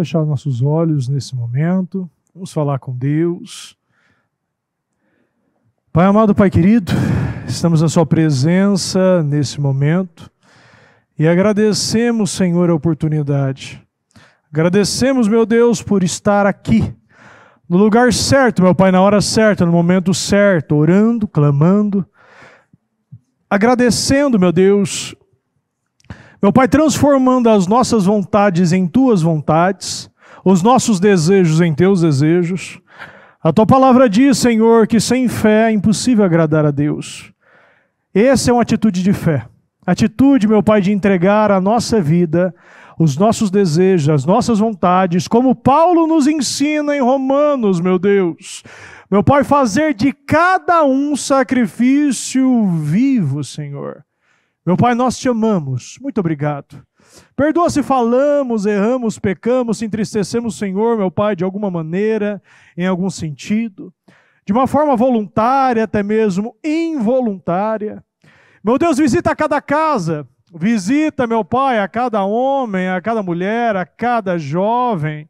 fechar nossos olhos nesse momento, vamos falar com Deus. Pai amado, Pai querido, estamos na Sua presença nesse momento e agradecemos, Senhor, a oportunidade. Agradecemos, meu Deus, por estar aqui, no lugar certo, meu Pai, na hora certa, no momento certo, orando, clamando, agradecendo, meu Deus, meu Pai, transformando as nossas vontades em tuas vontades, os nossos desejos em teus desejos. A tua palavra diz, Senhor, que sem fé é impossível agradar a Deus. Essa é uma atitude de fé. Atitude, meu Pai, de entregar a nossa vida, os nossos desejos, as nossas vontades, como Paulo nos ensina em Romanos, meu Deus. Meu Pai, fazer de cada um sacrifício vivo, Senhor meu Pai, nós te amamos. Muito obrigado. Perdoa se falamos, erramos, pecamos, se entristecemos, Senhor, meu Pai, de alguma maneira, em algum sentido, de uma forma voluntária, até mesmo involuntária. Meu Deus, visita a cada casa, visita, meu Pai, a cada homem, a cada mulher, a cada jovem.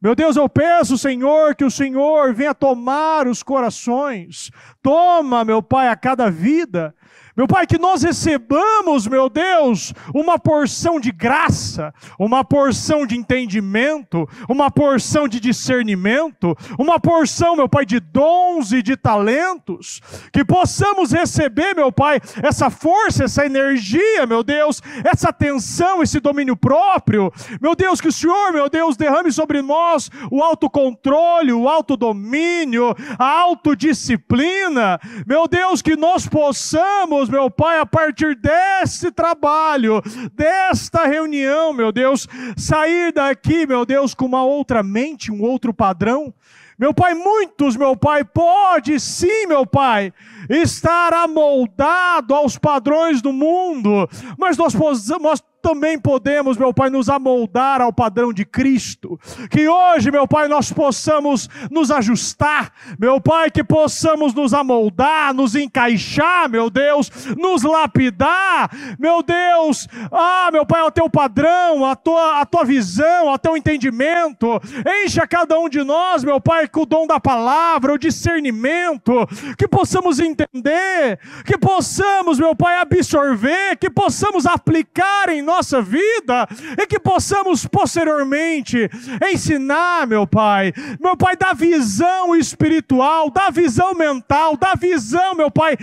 Meu Deus, eu peço, Senhor, que o Senhor venha tomar os corações, toma, meu Pai, a cada vida, meu Pai, que nós recebamos, meu Deus, uma porção de graça, uma porção de entendimento, uma porção de discernimento, uma porção, meu Pai, de dons e de talentos, que possamos receber, meu Pai, essa força, essa energia, meu Deus, essa atenção, esse domínio próprio. Meu Deus, que o Senhor, meu Deus, derrame sobre nós o autocontrole, o autodomínio, a autodisciplina. Meu Deus, que nós possamos, Deus, meu Pai, a partir desse trabalho, desta reunião, meu Deus, sair daqui, meu Deus, com uma outra mente, um outro padrão. Meu Pai, muitos, meu Pai, pode sim, meu Pai, estar amoldado aos padrões do mundo, mas nós, nós também podemos, meu Pai, nos amoldar ao padrão de Cristo. Que hoje, meu Pai, nós possamos nos ajustar, meu Pai, que possamos nos amoldar, nos encaixar, meu Deus, nos lapidar, meu Deus, ah, meu Pai, ao teu padrão, a tua, a tua visão, ao teu entendimento. Encha cada um de nós, meu Pai, com o dom da palavra, o discernimento, que possamos entender, que possamos, meu Pai, absorver, que possamos aplicar em nossa vida e que possamos posteriormente ensinar, meu Pai, meu Pai, da visão espiritual, da visão mental, da visão, meu Pai,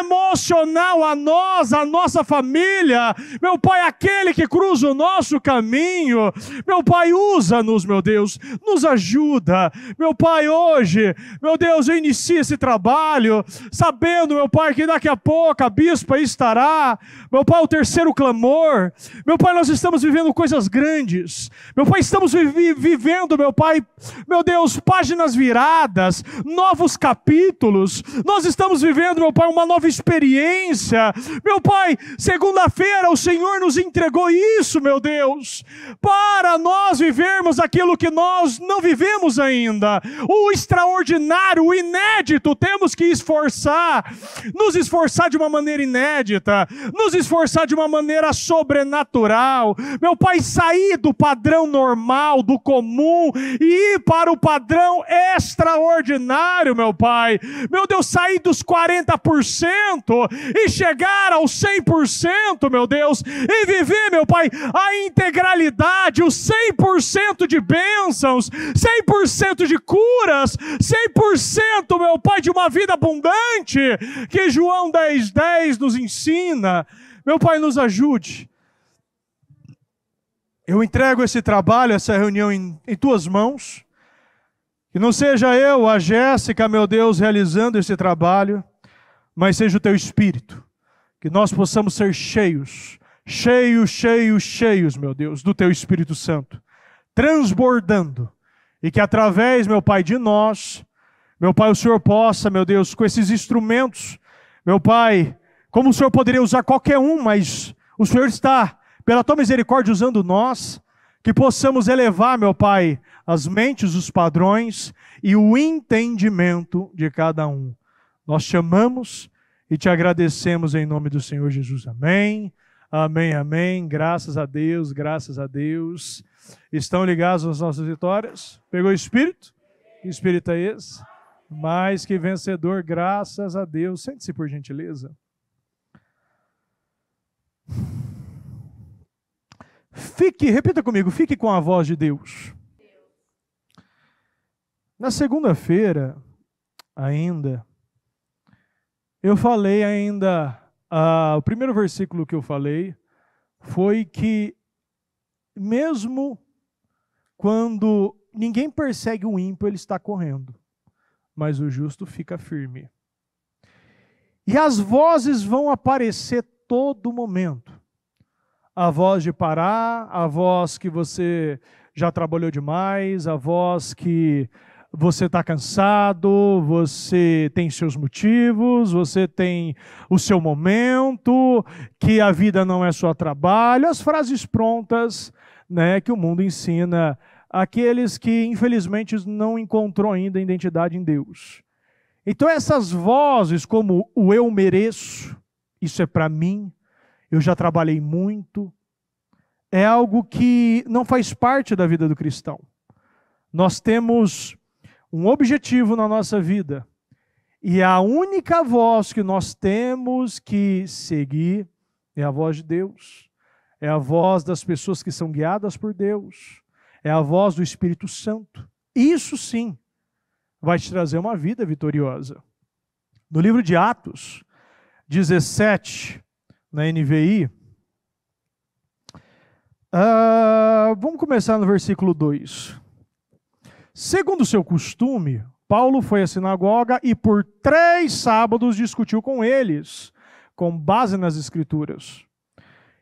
emocional a nós, a nossa família, meu Pai, aquele que cruza o nosso caminho, meu Pai, usa-nos, meu Deus, nos ajuda, meu Pai, hoje, meu Deus, eu inicio esse trabalho, sabendo, meu Pai, que daqui a pouco a bispa estará, meu Pai, o terceiro clamor, meu Pai, nós estamos vivendo coisas grandes. Meu Pai, estamos vi vivendo, meu Pai, meu Deus, páginas viradas, novos capítulos. Nós estamos vivendo, meu Pai, uma nova experiência. Meu Pai, segunda-feira o Senhor nos entregou isso, meu Deus, para nós vivermos aquilo que nós não vivemos ainda. O extraordinário, o inédito, temos que esforçar, nos esforçar de uma maneira inédita, nos esforçar de uma maneira sobrenatural sobrenatural. Meu Pai, sair do padrão normal, do comum, e ir para o padrão extraordinário, meu Pai. Meu Deus, sair dos 40% e chegar aos 100%, meu Deus, e viver, meu Pai, a integralidade, os 100% de bênçãos, 100% de curas, 100%, meu Pai, de uma vida abundante, que João 10,10 10 nos ensina. Meu Pai, nos ajude eu entrego esse trabalho, essa reunião em, em tuas mãos. Que não seja eu, a Jéssica, meu Deus, realizando esse trabalho, mas seja o teu espírito. Que nós possamos ser cheios, cheios, cheios, cheios, meu Deus, do teu Espírito Santo, transbordando. E que através, meu Pai, de nós, meu Pai, o Senhor possa, meu Deus, com esses instrumentos, meu Pai, como o Senhor poderia usar qualquer um, mas o Senhor está pela tua misericórdia, usando nós, que possamos elevar, meu Pai, as mentes, os padrões e o entendimento de cada um. Nós te amamos e te agradecemos em nome do Senhor Jesus. Amém. Amém, amém. Graças a Deus, graças a Deus. Estão ligados às nossas vitórias? Pegou o Espírito? Que Espírito é esse? Mais que vencedor, graças a Deus. Sente-se por gentileza. Fique, repita comigo, fique com a voz de Deus. Na segunda-feira, ainda, eu falei ainda ah, o primeiro versículo que eu falei foi que, mesmo quando ninguém persegue o ímpio, ele está correndo, mas o justo fica firme. E as vozes vão aparecer todo momento. A voz de parar, a voz que você já trabalhou demais, a voz que você está cansado, você tem seus motivos, você tem o seu momento, que a vida não é só trabalho, as frases prontas né, que o mundo ensina aqueles que infelizmente não encontrou ainda identidade em Deus. Então essas vozes como o eu mereço, isso é para mim, eu já trabalhei muito, é algo que não faz parte da vida do cristão. Nós temos um objetivo na nossa vida. E a única voz que nós temos que seguir é a voz de Deus. É a voz das pessoas que são guiadas por Deus. É a voz do Espírito Santo. Isso sim vai te trazer uma vida vitoriosa. No livro de Atos 17, na NVI, uh, vamos começar no versículo 2. Segundo seu costume, Paulo foi à sinagoga e por três sábados discutiu com eles, com base nas Escrituras,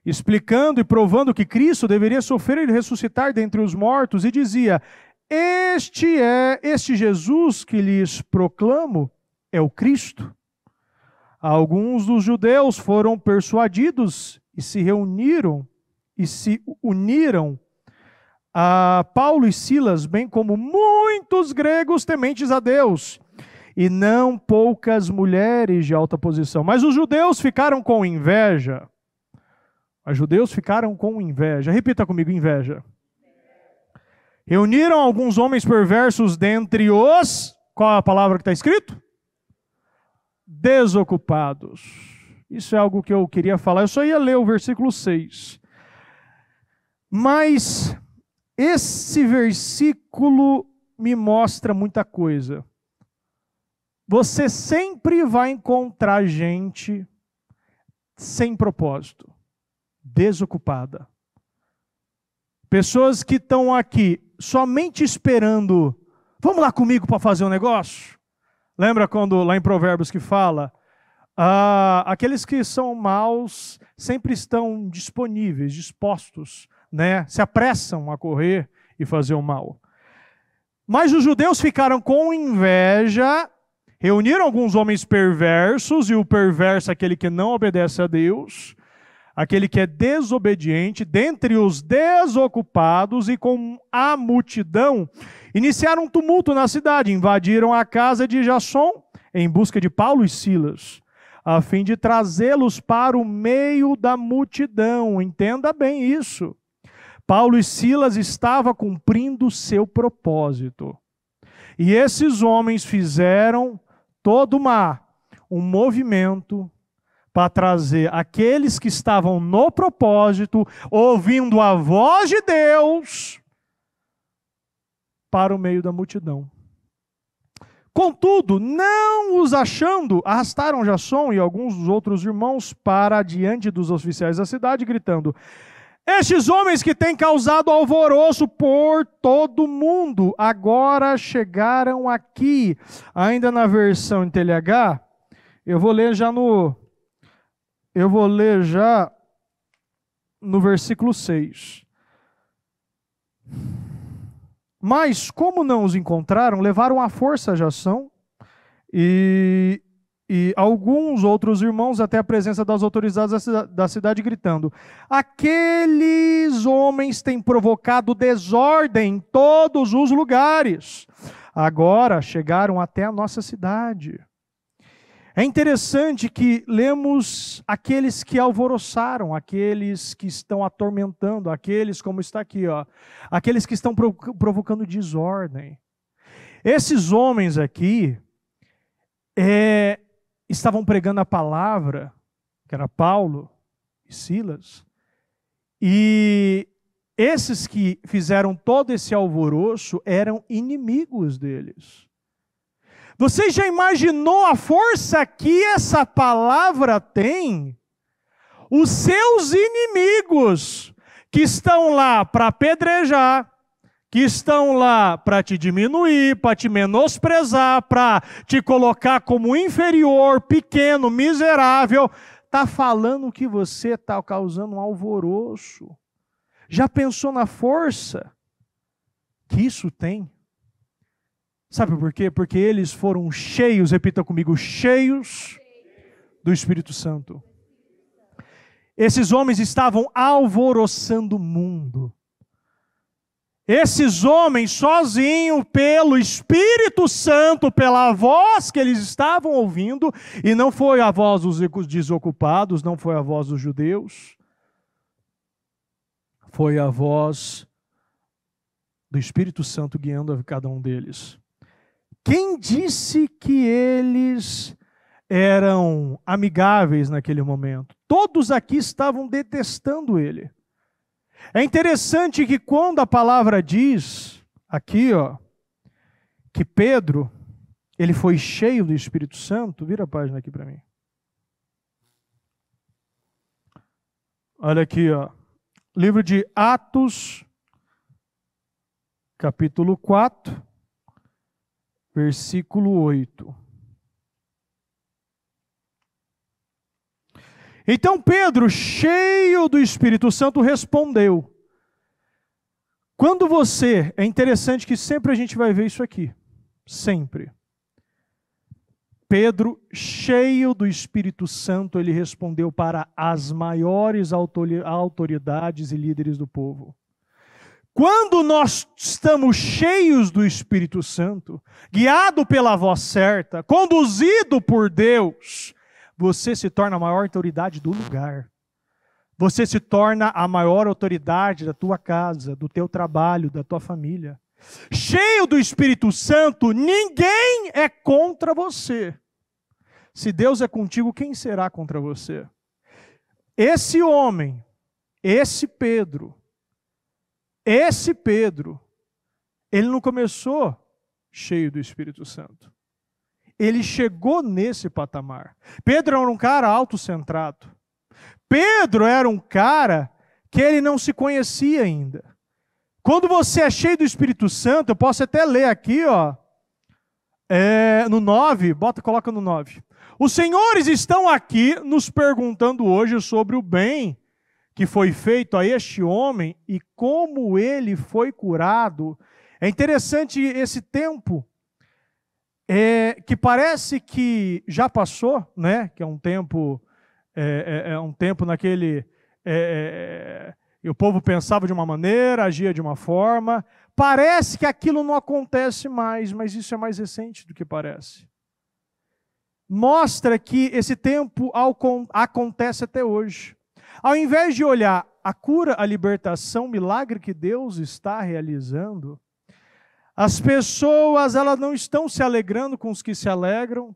explicando e provando que Cristo deveria sofrer e ressuscitar dentre os mortos, e dizia: Este é, este Jesus que lhes proclamo, é o Cristo. Alguns dos judeus foram persuadidos e se reuniram e se uniram a Paulo e Silas, bem como muitos gregos tementes a Deus, e não poucas mulheres de alta posição. Mas os judeus ficaram com inveja. Os judeus ficaram com inveja. Repita comigo: inveja. Reuniram alguns homens perversos dentre os. Qual a palavra que está escrito? Desocupados. Isso é algo que eu queria falar. Eu só ia ler o versículo 6. Mas esse versículo me mostra muita coisa. Você sempre vai encontrar gente sem propósito, desocupada. Pessoas que estão aqui somente esperando, vamos lá comigo para fazer um negócio? Lembra quando lá em Provérbios que fala, ah, aqueles que são maus sempre estão disponíveis, dispostos né, se apressam a correr e fazer o mal. Mas os judeus ficaram com inveja, reuniram alguns homens perversos, e o perverso é aquele que não obedece a Deus, aquele que é desobediente, dentre os desocupados e com a multidão, iniciaram um tumulto na cidade, invadiram a casa de Jasson em busca de Paulo e Silas, a fim de trazê-los para o meio da multidão. Entenda bem isso. Paulo e Silas estavam cumprindo seu propósito. E esses homens fizeram todo uma, um movimento para trazer aqueles que estavam no propósito, ouvindo a voz de Deus, para o meio da multidão. Contudo, não os achando, arrastaram Jasson e alguns dos outros irmãos para diante dos oficiais da cidade, gritando: estes homens que têm causado alvoroço por todo mundo, agora chegaram aqui, ainda na versão em TLH, eu vou ler já no eu vou ler já no versículo 6. Mas como não os encontraram, levaram à força a Jação e e alguns outros irmãos até a presença das autoridades da cidade, gritando: Aqueles homens têm provocado desordem em todos os lugares. Agora chegaram até a nossa cidade. É interessante que lemos aqueles que alvoroçaram, aqueles que estão atormentando, aqueles, como está aqui, ó, aqueles que estão provocando desordem. Esses homens aqui é, estavam pregando a palavra, que era Paulo e Silas, e esses que fizeram todo esse alvoroço eram inimigos deles. Você já imaginou a força que essa palavra tem? Os seus inimigos que estão lá para apedrejar, que estão lá para te diminuir, para te menosprezar, para te colocar como inferior, pequeno, miserável, tá falando que você está causando um alvoroço. Já pensou na força que isso tem? Sabe por quê? Porque eles foram cheios, repita comigo, cheios do Espírito Santo. Esses homens estavam alvoroçando o mundo. Esses homens, sozinhos, pelo Espírito Santo, pela voz que eles estavam ouvindo, e não foi a voz dos desocupados, não foi a voz dos judeus, foi a voz do Espírito Santo guiando a cada um deles. Quem disse que eles eram amigáveis naquele momento? Todos aqui estavam detestando ele. É interessante que quando a palavra diz aqui, ó, que Pedro ele foi cheio do Espírito Santo, vira a página aqui para mim. Olha aqui, ó. Livro de Atos, capítulo 4, versículo 8. Então Pedro, cheio do Espírito Santo, respondeu. Quando você, é interessante que sempre a gente vai ver isso aqui, sempre. Pedro, cheio do Espírito Santo, ele respondeu para as maiores autoridades e líderes do povo. Quando nós estamos cheios do Espírito Santo, guiado pela voz certa, conduzido por Deus, você se torna a maior autoridade do lugar. Você se torna a maior autoridade da tua casa, do teu trabalho, da tua família. Cheio do Espírito Santo, ninguém é contra você. Se Deus é contigo, quem será contra você? Esse homem, esse Pedro, esse Pedro, ele não começou cheio do Espírito Santo. Ele chegou nesse patamar. Pedro era um cara autocentrado. Pedro era um cara que ele não se conhecia ainda. Quando você é cheio do Espírito Santo, eu posso até ler aqui, ó, é, no 9, bota, coloca no 9. Os senhores estão aqui nos perguntando hoje sobre o bem que foi feito a este homem e como ele foi curado. É interessante esse tempo é, que parece que já passou, né? Que é um tempo, é, é, é um tempo naquele é, é, o povo pensava de uma maneira, agia de uma forma. Parece que aquilo não acontece mais, mas isso é mais recente do que parece. Mostra que esse tempo acontece até hoje. Ao invés de olhar a cura, a libertação, o milagre que Deus está realizando, as pessoas elas não estão se alegrando com os que se alegram,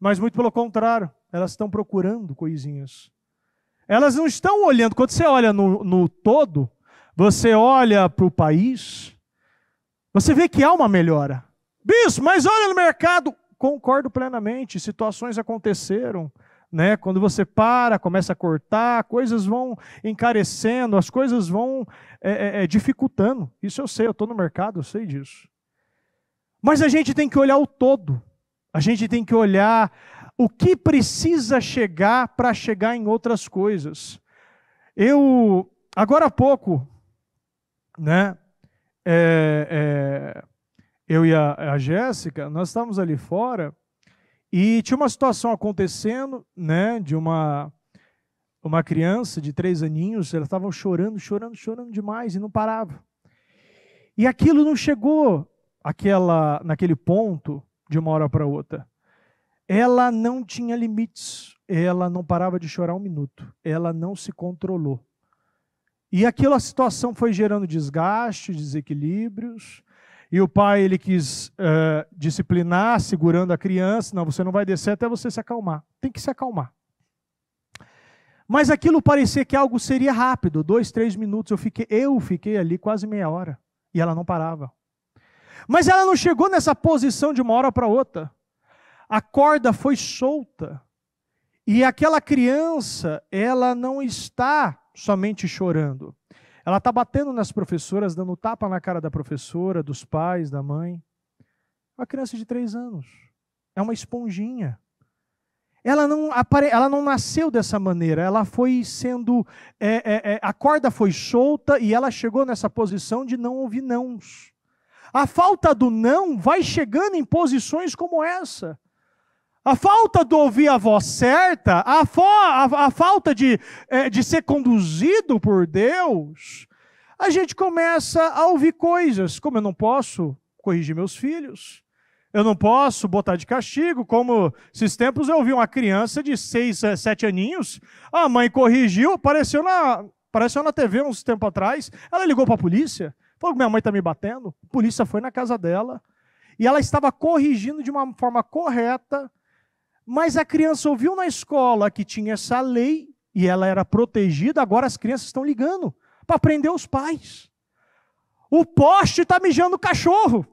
mas muito pelo contrário, elas estão procurando coisinhas. Elas não estão olhando, quando você olha no, no todo, você olha para o país, você vê que há uma melhora. Bispo, mas olha no mercado, concordo plenamente, situações aconteceram, né? Quando você para, começa a cortar, coisas vão encarecendo, as coisas vão é, é, é dificultando. Isso eu sei, eu estou no mercado, eu sei disso. Mas a gente tem que olhar o todo. A gente tem que olhar o que precisa chegar para chegar em outras coisas. Eu, agora há pouco, né? É, é, eu e a, a Jéssica, nós estávamos ali fora e tinha uma situação acontecendo, né, de uma uma criança de três aninhos, ela estava chorando, chorando, chorando demais e não parava. E aquilo não chegou aquela, naquele ponto de uma hora para outra. ela não tinha limites, ela não parava de chorar um minuto, ela não se controlou. E aquela situação foi gerando desgaste, desequilíbrios, e o pai ele quis uh, disciplinar, segurando a criança. Não, você não vai descer até você se acalmar. Tem que se acalmar. Mas aquilo parecia que algo seria rápido, dois, três minutos. Eu fiquei, eu fiquei ali quase meia hora e ela não parava. Mas ela não chegou nessa posição de uma hora para outra. A corda foi solta e aquela criança, ela não está somente chorando. Ela está batendo nas professoras, dando tapa na cara da professora, dos pais, da mãe. Uma criança de três anos. É uma esponjinha. Ela não, apare... ela não nasceu dessa maneira, ela foi sendo. É, é, é, a corda foi solta e ela chegou nessa posição de não ouvir nãos. A falta do não vai chegando em posições como essa. A falta de ouvir a voz certa, a, a, a falta de, é, de ser conduzido por Deus, a gente começa a ouvir coisas, como eu não posso corrigir meus filhos, eu não posso botar de castigo, como esses tempos eu ouvi uma criança de seis, eh, sete aninhos, a mãe corrigiu, apareceu na, apareceu na TV uns tempo atrás, ela ligou para a polícia, falou que minha mãe está me batendo, a polícia foi na casa dela, e ela estava corrigindo de uma forma correta, mas a criança ouviu na escola que tinha essa lei e ela era protegida, agora as crianças estão ligando para prender os pais. O poste está mijando o cachorro.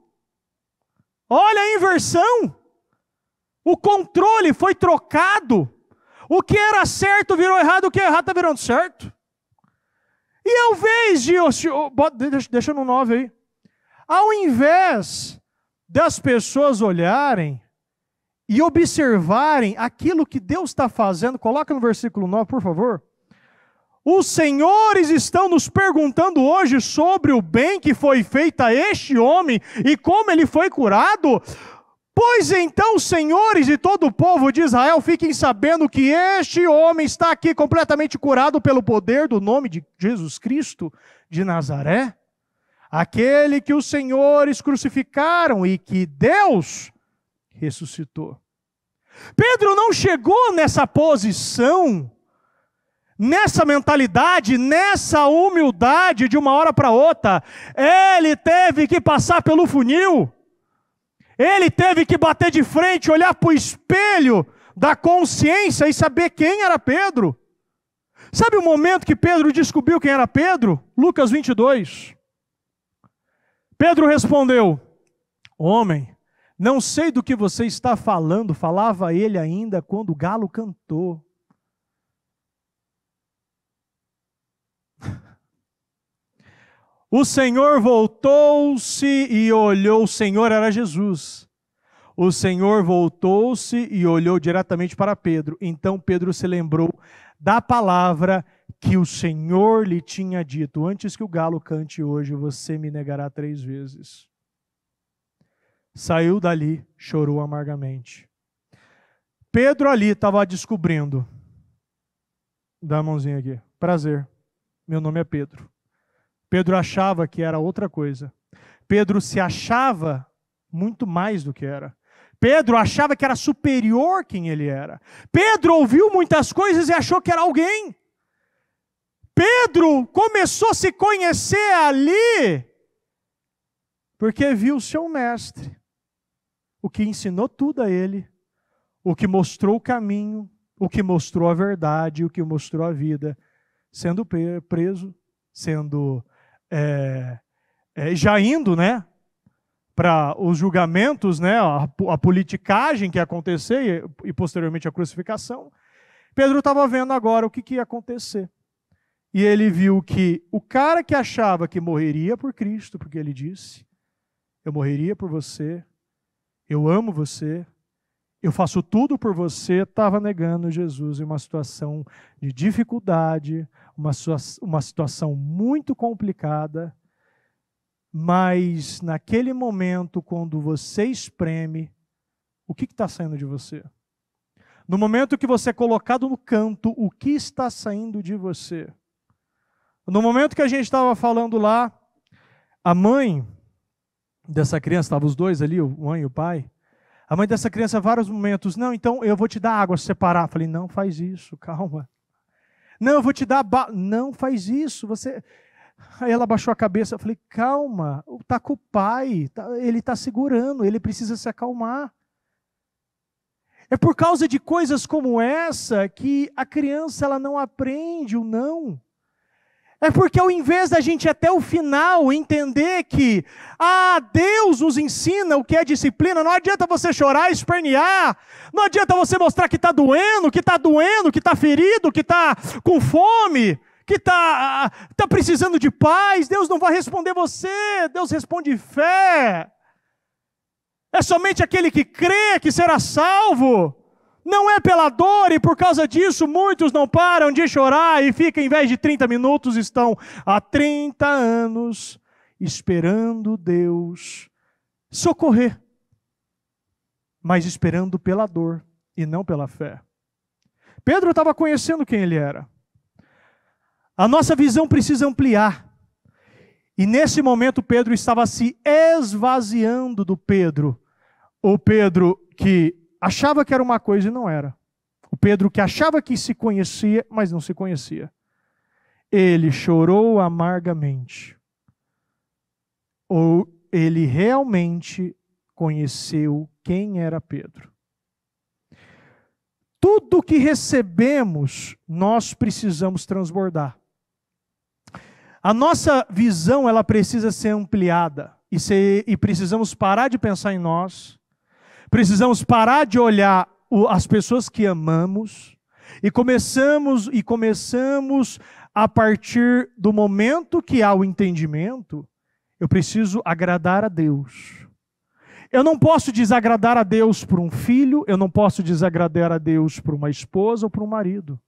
Olha a inversão. O controle foi trocado. O que era certo virou errado, o que é errado está virando certo. E ao invés de. Deixa no 9 aí. Ao invés das pessoas olharem e observarem aquilo que Deus está fazendo, coloca no versículo 9, por favor. Os senhores estão nos perguntando hoje sobre o bem que foi feito a este homem e como ele foi curado. Pois então, senhores e todo o povo de Israel, fiquem sabendo que este homem está aqui completamente curado pelo poder do nome de Jesus Cristo de Nazaré, aquele que os senhores crucificaram e que Deus ressuscitou. Pedro não chegou nessa posição, nessa mentalidade, nessa humildade de uma hora para outra. Ele teve que passar pelo funil. Ele teve que bater de frente, olhar para o espelho da consciência e saber quem era Pedro. Sabe o momento que Pedro descobriu quem era Pedro? Lucas 22. Pedro respondeu: Homem, não sei do que você está falando, falava ele ainda quando o galo cantou. O Senhor voltou-se e olhou, o Senhor era Jesus. O Senhor voltou-se e olhou diretamente para Pedro. Então Pedro se lembrou da palavra que o Senhor lhe tinha dito: Antes que o galo cante hoje, você me negará três vezes. Saiu dali, chorou amargamente. Pedro ali estava descobrindo. Dá a mãozinha aqui. Prazer. Meu nome é Pedro. Pedro achava que era outra coisa. Pedro se achava muito mais do que era. Pedro achava que era superior quem ele era. Pedro ouviu muitas coisas e achou que era alguém. Pedro começou a se conhecer ali porque viu o seu mestre o que ensinou tudo a ele, o que mostrou o caminho, o que mostrou a verdade, o que mostrou a vida, sendo preso, sendo é, é, já indo, né, para os julgamentos, né, a, a politicagem que ia acontecer e, e posteriormente a crucificação. Pedro estava vendo agora o que, que ia acontecer. E ele viu que o cara que achava que morreria por Cristo, porque ele disse: Eu morreria por você, eu amo você, eu faço tudo por você, estava negando Jesus em uma situação de dificuldade, uma, uma situação muito complicada, mas naquele momento, quando você espreme, o que está saindo de você? No momento que você é colocado no canto, o que está saindo de você? No momento que a gente estava falando lá, a mãe dessa criança, estavam os dois ali, o mãe e o pai. A mãe dessa criança, vários momentos, não, então eu vou te dar água separar. Falei, não faz isso, calma. Não, eu vou te dar. Ba... Não faz isso, você. Aí ela baixou a cabeça. Eu falei, calma, está com o pai, tá, ele está segurando, ele precisa se acalmar. É por causa de coisas como essa que a criança ela não aprende o não. É porque ao invés da gente até o final entender que, ah, Deus nos ensina o que é disciplina, não adianta você chorar, espernear, não adianta você mostrar que está doendo, que está doendo, que está ferido, que está com fome, que está tá precisando de paz. Deus não vai responder você, Deus responde fé. É somente aquele que crê que será salvo. Não é pela dor, e por causa disso muitos não param de chorar e ficam, em vez de 30 minutos, estão há 30 anos esperando Deus socorrer, mas esperando pela dor e não pela fé. Pedro estava conhecendo quem ele era. A nossa visão precisa ampliar. E nesse momento Pedro estava se esvaziando do Pedro. O Pedro que achava que era uma coisa e não era. O Pedro que achava que se conhecia, mas não se conhecia. Ele chorou amargamente. Ou ele realmente conheceu quem era Pedro. Tudo que recebemos, nós precisamos transbordar. A nossa visão, ela precisa ser ampliada e, ser, e precisamos parar de pensar em nós Precisamos parar de olhar as pessoas que amamos e começamos e começamos a partir do momento que há o entendimento, eu preciso agradar a Deus. Eu não posso desagradar a Deus por um filho, eu não posso desagradar a Deus por uma esposa ou por um marido.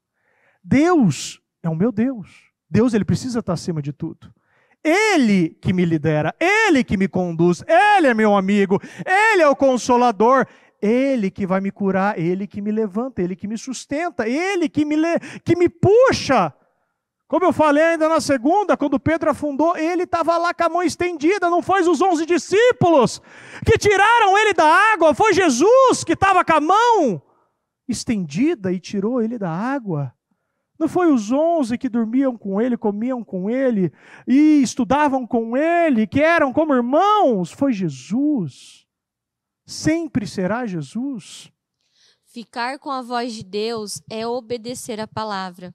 Deus é o meu Deus. Deus ele precisa estar acima de tudo. Ele que me lidera, Ele que me conduz, Ele é meu amigo, Ele é o consolador, Ele que vai me curar, Ele que me levanta, Ele que me sustenta, Ele que me, que me puxa. Como eu falei ainda na segunda, quando Pedro afundou, ele estava lá com a mão estendida, não foi os onze discípulos que tiraram ele da água, foi Jesus que estava com a mão estendida e tirou ele da água. Não foi os onze que dormiam com ele, comiam com ele e estudavam com ele, que eram como irmãos? Foi Jesus. Sempre será Jesus. Ficar com a voz de Deus é obedecer a palavra.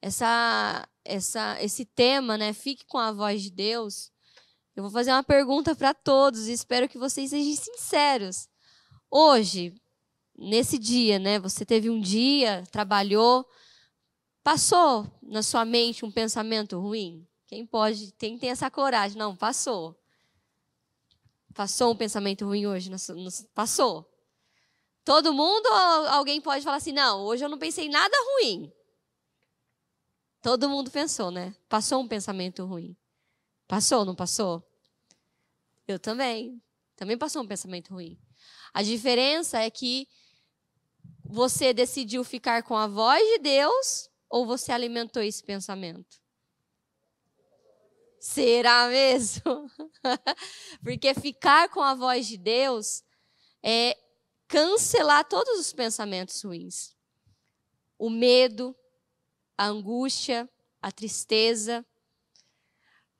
Essa, essa, esse tema, né? Fique com a voz de Deus. Eu vou fazer uma pergunta para todos e espero que vocês sejam sinceros. Hoje, nesse dia, né? Você teve um dia, trabalhou, Passou na sua mente um pensamento ruim? Quem pode, quem tem essa coragem? Não, passou. Passou um pensamento ruim hoje? Passou. Todo mundo alguém pode falar assim: não, hoje eu não pensei nada ruim. Todo mundo pensou, né? Passou um pensamento ruim. Passou, não passou? Eu também. Também passou um pensamento ruim. A diferença é que você decidiu ficar com a voz de Deus ou você alimentou esse pensamento? Será mesmo? Porque ficar com a voz de Deus é cancelar todos os pensamentos ruins. O medo, a angústia, a tristeza.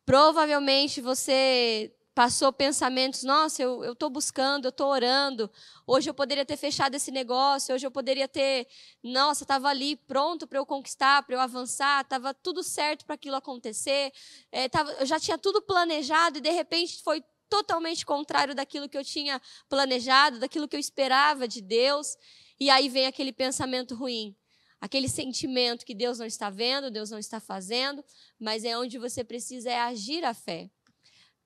Provavelmente você passou pensamentos, nossa, eu estou buscando, eu estou orando, hoje eu poderia ter fechado esse negócio, hoje eu poderia ter, nossa, estava ali pronto para eu conquistar, para eu avançar, estava tudo certo para aquilo acontecer, é, tava, eu já tinha tudo planejado e de repente foi totalmente contrário daquilo que eu tinha planejado, daquilo que eu esperava de Deus, e aí vem aquele pensamento ruim. Aquele sentimento que Deus não está vendo, Deus não está fazendo, mas é onde você precisa é agir a fé.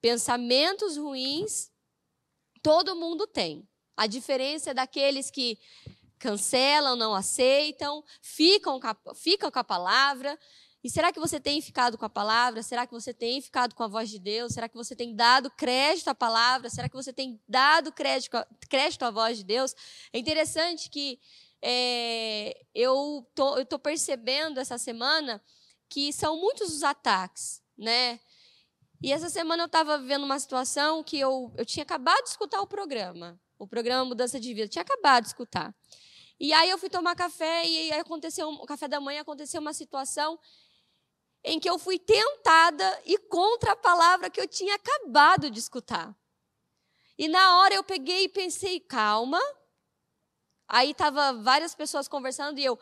Pensamentos ruins, todo mundo tem. A diferença é daqueles que cancelam, não aceitam, ficam, ficam com a palavra. E será que você tem ficado com a palavra? Será que você tem ficado com a voz de Deus? Será que você tem dado crédito à palavra? Será que você tem dado crédito, crédito à voz de Deus? É interessante que é, eu tô, estou percebendo essa semana que são muitos os ataques, né? E essa semana eu estava vivendo uma situação que eu, eu tinha acabado de escutar o programa. o programa Mudança de Vida. tinha acabado de escutar. E aí eu fui tomar café e aconteceu, o café da manhã aconteceu uma situação em que eu fui tentada e contra a palavra que eu tinha acabado de escutar. E na hora eu peguei e pensei, calma. Aí tava várias pessoas conversando e eu,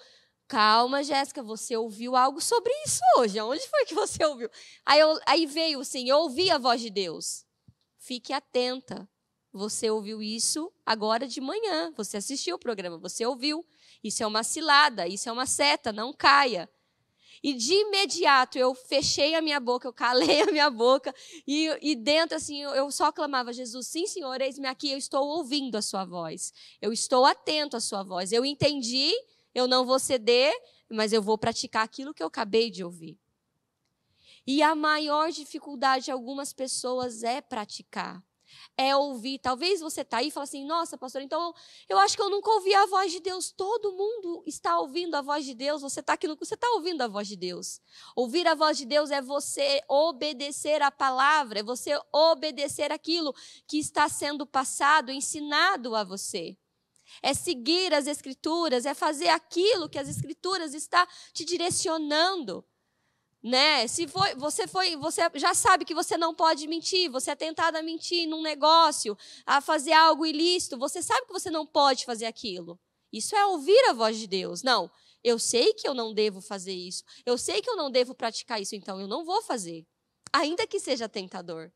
calma, Jéssica, você ouviu algo sobre isso hoje? Onde foi que você ouviu? Aí, eu, aí veio assim, eu ouvi a voz de Deus. Fique atenta. Você ouviu isso agora de manhã. Você assistiu o programa, você ouviu. Isso é uma cilada, isso é uma seta, não caia. E de imediato eu fechei a minha boca, eu calei a minha boca, e, e dentro assim eu só clamava: Jesus, sim, Senhor, eis-me aqui, eu estou ouvindo a Sua voz, eu estou atento à Sua voz. Eu entendi, eu não vou ceder, mas eu vou praticar aquilo que eu acabei de ouvir. E a maior dificuldade de algumas pessoas é praticar é ouvir. Talvez você está aí e fala assim: nossa, pastor, então eu acho que eu nunca ouvi a voz de Deus. Todo mundo está ouvindo a voz de Deus. Você está aqui, no, você está ouvindo a voz de Deus. Ouvir a voz de Deus é você obedecer a palavra, é você obedecer aquilo que está sendo passado, ensinado a você. É seguir as escrituras, é fazer aquilo que as escrituras está te direcionando né? Se foi, você foi, você já sabe que você não pode mentir, você é tentado a mentir num negócio, a fazer algo ilícito, você sabe que você não pode fazer aquilo. Isso é ouvir a voz de Deus. Não, eu sei que eu não devo fazer isso. Eu sei que eu não devo praticar isso, então eu não vou fazer. Ainda que seja tentador.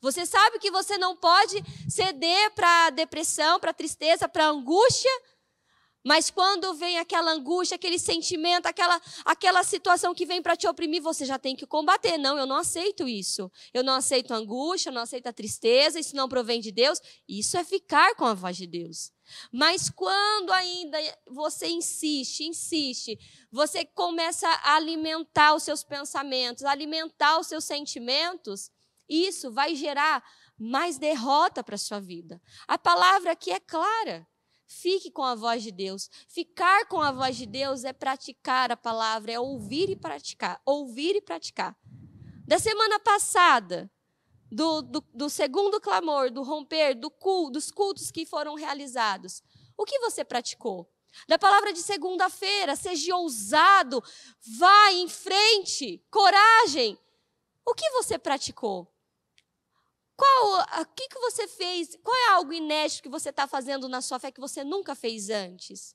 Você sabe que você não pode ceder para depressão, para tristeza, para angústia, mas quando vem aquela angústia, aquele sentimento, aquela, aquela situação que vem para te oprimir, você já tem que combater. Não, eu não aceito isso. Eu não aceito a angústia, eu não aceito a tristeza, isso não provém de Deus. Isso é ficar com a voz de Deus. Mas quando ainda você insiste, insiste, você começa a alimentar os seus pensamentos, alimentar os seus sentimentos, isso vai gerar mais derrota para a sua vida. A palavra aqui é clara. Fique com a voz de Deus. Ficar com a voz de Deus é praticar a palavra, é ouvir e praticar. Ouvir e praticar. Da semana passada, do, do, do segundo clamor, do romper, do culto, dos cultos que foram realizados, o que você praticou? Da palavra de segunda-feira, seja ousado, vá em frente, coragem. O que você praticou? Qual, o que, que você fez? Qual é algo inédito que você está fazendo na sua fé que você nunca fez antes?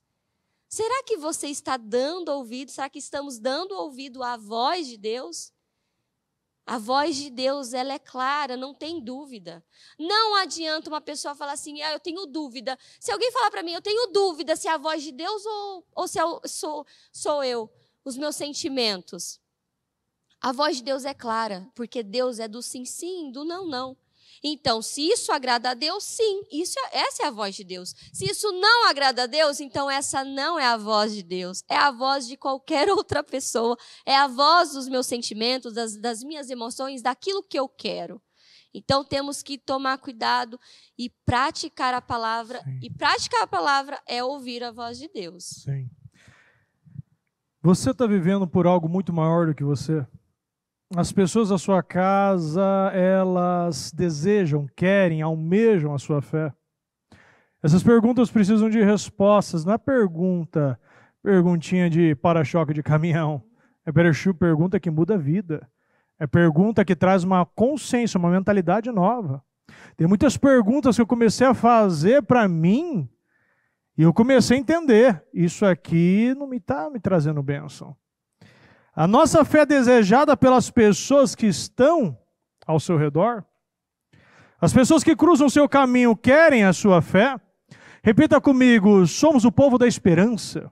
Será que você está dando ouvido? Será que estamos dando ouvido à voz de Deus? A voz de Deus, ela é clara, não tem dúvida. Não adianta uma pessoa falar assim, ah, eu tenho dúvida. Se alguém falar para mim, eu tenho dúvida se é a voz de Deus ou, ou se é, sou, sou eu, os meus sentimentos. A voz de Deus é clara, porque Deus é do sim, sim, do não, não. Então, se isso agrada a Deus, sim, isso, é, essa é a voz de Deus. Se isso não agrada a Deus, então essa não é a voz de Deus. É a voz de qualquer outra pessoa. É a voz dos meus sentimentos, das, das minhas emoções, daquilo que eu quero. Então temos que tomar cuidado e praticar a palavra. Sim. E praticar a palavra é ouvir a voz de Deus. Sim. Você está vivendo por algo muito maior do que você? As pessoas da sua casa, elas desejam, querem, almejam a sua fé? Essas perguntas precisam de respostas, não é pergunta, perguntinha de para-choque de caminhão. É pergunta que muda a vida. É pergunta que traz uma consciência, uma mentalidade nova. Tem muitas perguntas que eu comecei a fazer para mim e eu comecei a entender. Isso aqui não me está me trazendo bênção. A nossa fé é desejada pelas pessoas que estão ao seu redor. As pessoas que cruzam o seu caminho querem a sua fé. Repita comigo: somos o povo da esperança.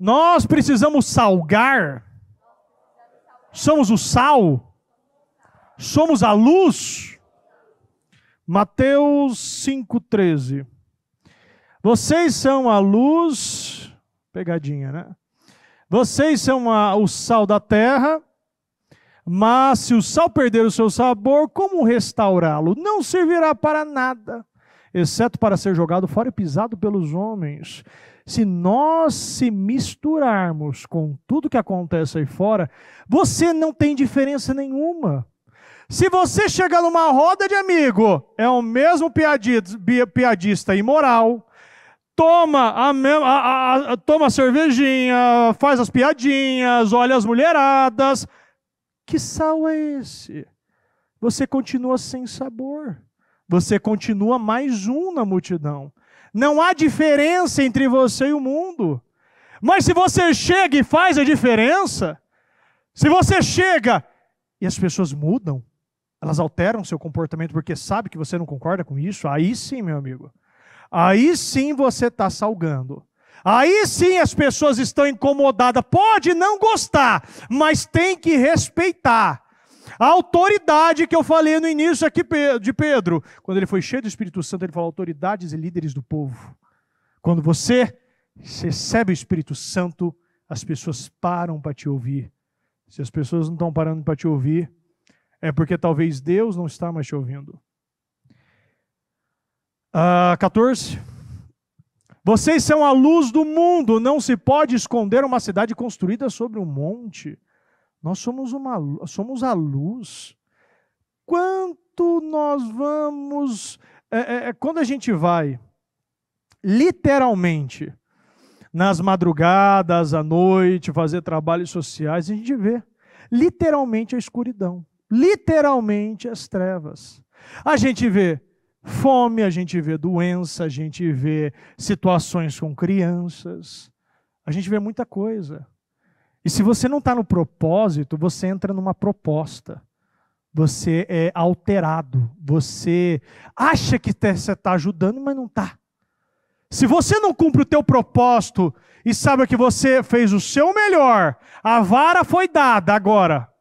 Nós precisamos salgar. Somos o sal. Somos a luz. Mateus 5,13. Vocês são a luz. Pegadinha, né? Vocês são o sal da terra, mas se o sal perder o seu sabor, como restaurá-lo? Não servirá para nada, exceto para ser jogado fora e pisado pelos homens. Se nós se misturarmos com tudo que acontece aí fora, você não tem diferença nenhuma. Se você chega numa roda de amigo, é o mesmo piadista imoral, toma a, a, a, toma cervejinha, faz as piadinhas, olha as mulheradas. Que sal é esse? Você continua sem sabor. Você continua mais um na multidão. Não há diferença entre você e o mundo. Mas se você chega e faz a diferença, se você chega e as pessoas mudam, elas alteram seu comportamento porque sabe que você não concorda com isso, aí sim, meu amigo. Aí sim você está salgando. Aí sim as pessoas estão incomodadas. Pode não gostar, mas tem que respeitar. A autoridade que eu falei no início aqui de Pedro, quando ele foi cheio do Espírito Santo, ele falou autoridades e líderes do povo. Quando você recebe o Espírito Santo, as pessoas param para te ouvir. Se as pessoas não estão parando para te ouvir, é porque talvez Deus não está mais te ouvindo. Uh, 14. Vocês são a luz do mundo, não se pode esconder uma cidade construída sobre um monte. Nós somos, uma, somos a luz. Quanto nós vamos. É, é, é quando a gente vai, literalmente, nas madrugadas, à noite, fazer trabalhos sociais, a gente vê literalmente a escuridão literalmente as trevas. A gente vê fome, a gente vê doença, a gente vê situações com crianças, a gente vê muita coisa. E se você não está no propósito, você entra numa proposta. Você é alterado. Você acha que você está ajudando, mas não está. Se você não cumpre o teu propósito e sabe que você fez o seu melhor, a vara foi dada agora.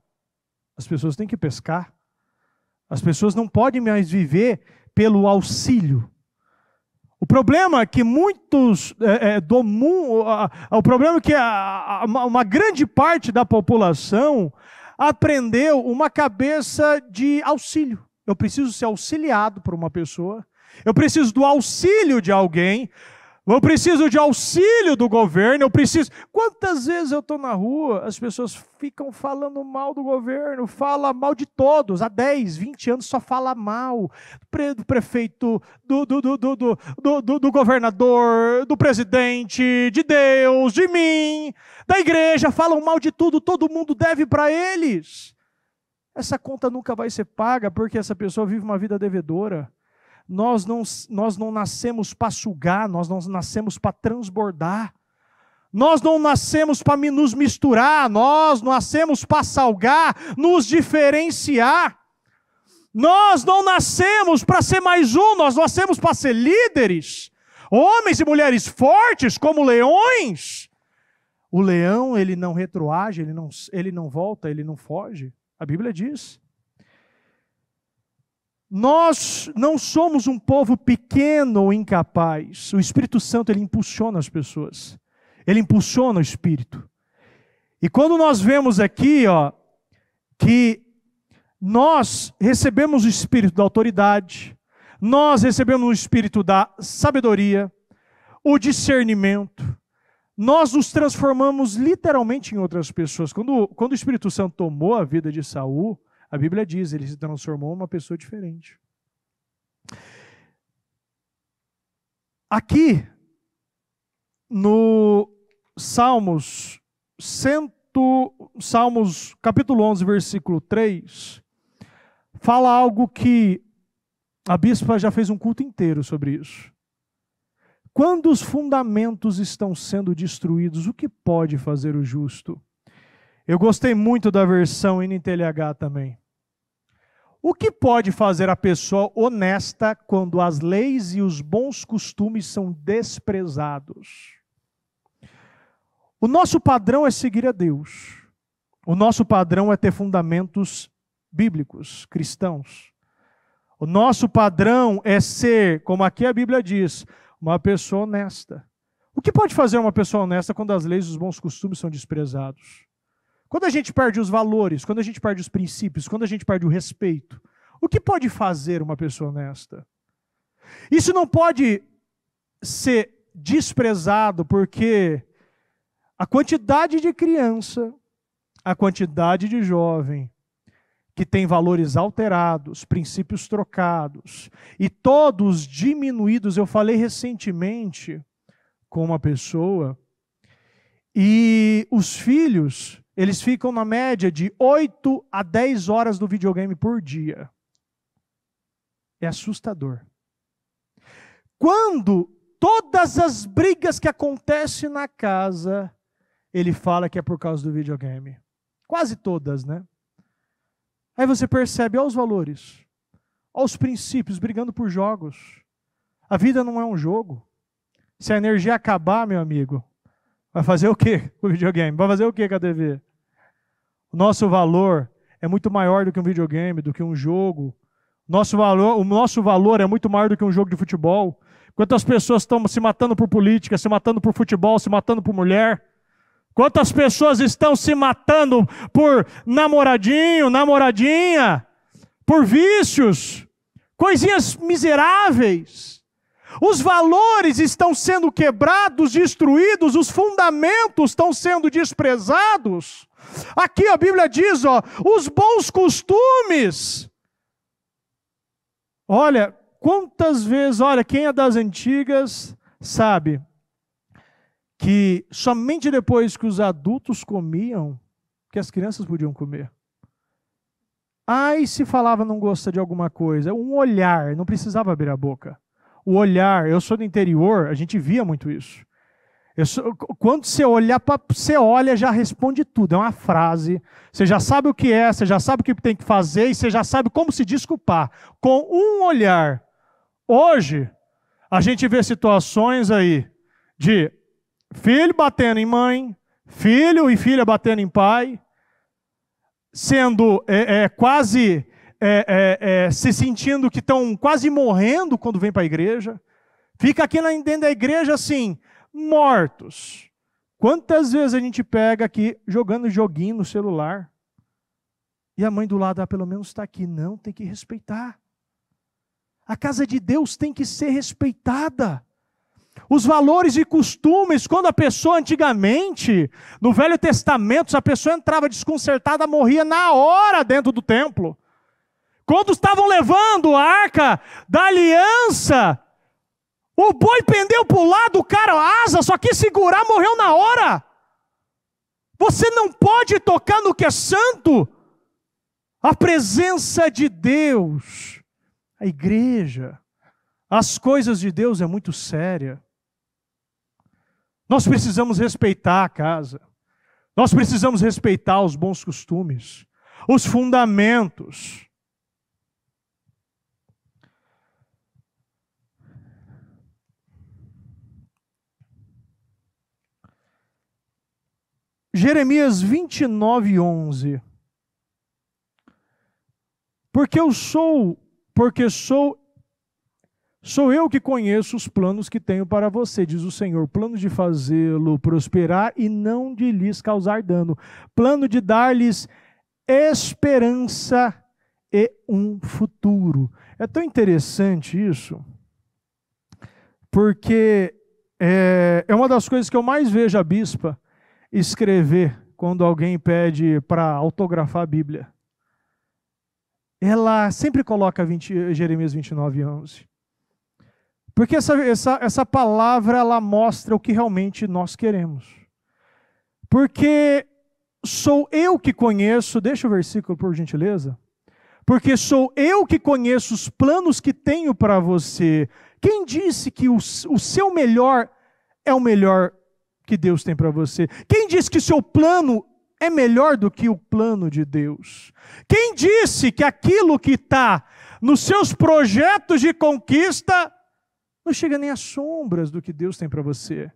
As pessoas têm que pescar. As pessoas não podem mais viver pelo auxílio. O problema é que muitos é, é, do mundo, o problema é que a, a, uma grande parte da população aprendeu uma cabeça de auxílio. Eu preciso ser auxiliado por uma pessoa. Eu preciso do auxílio de alguém eu preciso de auxílio do governo, eu preciso. Quantas vezes eu estou na rua, as pessoas ficam falando mal do governo, fala mal de todos, há 10, 20 anos só fala mal do prefeito, do, do, do, do, do, do, do governador, do presidente, de Deus, de mim, da igreja, falam mal de tudo, todo mundo deve para eles. Essa conta nunca vai ser paga porque essa pessoa vive uma vida devedora. Nós não, nós não nascemos para sugar, nós não nascemos para transbordar. Nós não nascemos para nos misturar, nós nascemos para salgar, nos diferenciar. Nós não nascemos para ser mais um, nós nascemos para ser líderes, homens e mulheres fortes como leões. O leão, ele não retroage, ele não, ele não volta, ele não foge. A Bíblia diz. Nós não somos um povo pequeno ou incapaz. O Espírito Santo ele impulsiona as pessoas. Ele impulsiona o espírito. E quando nós vemos aqui, ó, que nós recebemos o espírito da autoridade, nós recebemos o espírito da sabedoria, o discernimento, nós nos transformamos literalmente em outras pessoas. Quando, quando o Espírito Santo tomou a vida de Saul, a Bíblia diz, ele se transformou em uma pessoa diferente. Aqui, no Salmos, cento, Salmos capítulo 11, versículo 3, fala algo que a bispa já fez um culto inteiro sobre isso. Quando os fundamentos estão sendo destruídos, o que pode fazer o justo? Eu gostei muito da versão NTLH também. O que pode fazer a pessoa honesta quando as leis e os bons costumes são desprezados? O nosso padrão é seguir a Deus. O nosso padrão é ter fundamentos bíblicos, cristãos. O nosso padrão é ser, como aqui a Bíblia diz, uma pessoa honesta. O que pode fazer uma pessoa honesta quando as leis e os bons costumes são desprezados? Quando a gente perde os valores, quando a gente perde os princípios, quando a gente perde o respeito, o que pode fazer uma pessoa honesta? Isso não pode ser desprezado porque a quantidade de criança, a quantidade de jovem que tem valores alterados, princípios trocados e todos diminuídos. Eu falei recentemente com uma pessoa e os filhos, eles ficam na média de 8 a 10 horas do videogame por dia. É assustador. Quando todas as brigas que acontecem na casa, ele fala que é por causa do videogame. Quase todas, né? Aí você percebe, olha os valores, olha os princípios, brigando por jogos. A vida não é um jogo. Se a energia acabar, meu amigo, vai fazer o quê com o videogame? Vai fazer o quê com a TV? O nosso valor é muito maior do que um videogame, do que um jogo. Nosso valor, o nosso valor é muito maior do que um jogo de futebol. Quantas pessoas estão se matando por política, se matando por futebol, se matando por mulher? Quantas pessoas estão se matando por namoradinho, namoradinha, por vícios, coisinhas miseráveis. Os valores estão sendo quebrados, destruídos, os fundamentos estão sendo desprezados. Aqui a Bíblia diz, ó, os bons costumes. Olha, quantas vezes, olha, quem é das antigas sabe, que somente depois que os adultos comiam, que as crianças podiam comer. Ai, se falava não gosta de alguma coisa, um olhar, não precisava abrir a boca. O olhar, eu sou do interior, a gente via muito isso. Sou, quando você olha, você olha, já responde tudo. É uma frase. Você já sabe o que é, você já sabe o que tem que fazer e você já sabe como se desculpar. Com um olhar. Hoje, a gente vê situações aí de Filho batendo em mãe, filho e filha batendo em pai, sendo é, é, quase é, é, é se sentindo que estão quase morrendo quando vem para a igreja. Fica aqui dentro da igreja assim, mortos. Quantas vezes a gente pega aqui jogando joguinho no celular? E a mãe do lado, ah, pelo menos está aqui. Não, tem que respeitar. A casa de Deus tem que ser respeitada. Os valores e costumes, quando a pessoa antigamente, no Velho Testamento, se a pessoa entrava desconcertada, morria na hora dentro do templo. Quando estavam levando a arca da aliança, o boi pendeu para o lado, o cara, a asa, só quis segurar, morreu na hora. Você não pode tocar no que é santo. A presença de Deus, a igreja, as coisas de Deus é muito séria. Nós precisamos respeitar a casa. Nós precisamos respeitar os bons costumes, os fundamentos. Jeremias 29, 11. Porque eu sou, porque sou Sou eu que conheço os planos que tenho para você, diz o Senhor. Plano de fazê-lo prosperar e não de lhes causar dano. Plano de dar-lhes esperança e um futuro. É tão interessante isso, porque é, é uma das coisas que eu mais vejo a bispa escrever quando alguém pede para autografar a Bíblia. Ela sempre coloca 20, Jeremias 29, 11. Porque essa, essa, essa palavra ela mostra o que realmente nós queremos. Porque sou eu que conheço, deixa o versículo por gentileza. Porque sou eu que conheço os planos que tenho para você. Quem disse que o, o seu melhor é o melhor que Deus tem para você? Quem disse que seu plano é melhor do que o plano de Deus? Quem disse que aquilo que está nos seus projetos de conquista não chega nem às sombras do que Deus tem para você.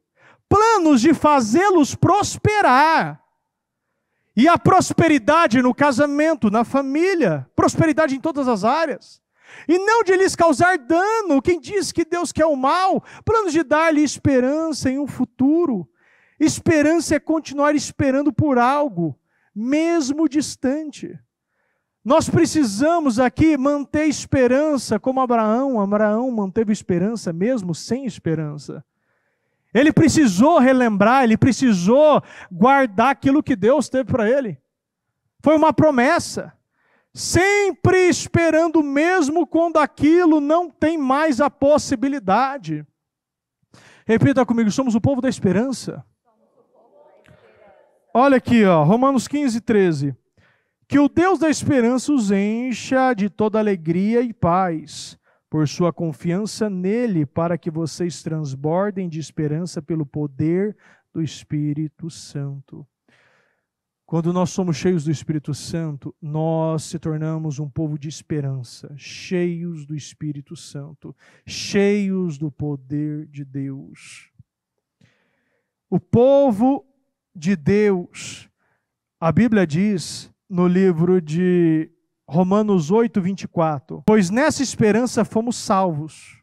Planos de fazê-los prosperar. E a prosperidade no casamento, na família, prosperidade em todas as áreas. E não de lhes causar dano. Quem diz que Deus quer o mal? Planos de dar-lhe esperança em um futuro. Esperança é continuar esperando por algo, mesmo distante. Nós precisamos aqui manter esperança, como Abraão. Abraão manteve esperança mesmo sem esperança. Ele precisou relembrar, ele precisou guardar aquilo que Deus teve para ele. Foi uma promessa. sempre esperando mesmo quando aquilo não tem mais a possibilidade. Repita comigo, somos o povo da esperança. Olha aqui, ó, Romanos 15, 13. Que o Deus da esperança os encha de toda alegria e paz, por sua confiança nele, para que vocês transbordem de esperança pelo poder do Espírito Santo. Quando nós somos cheios do Espírito Santo, nós se tornamos um povo de esperança, cheios do Espírito Santo, cheios do poder de Deus. O povo de Deus, a Bíblia diz no livro de Romanos 8, 24: Pois nessa esperança fomos salvos.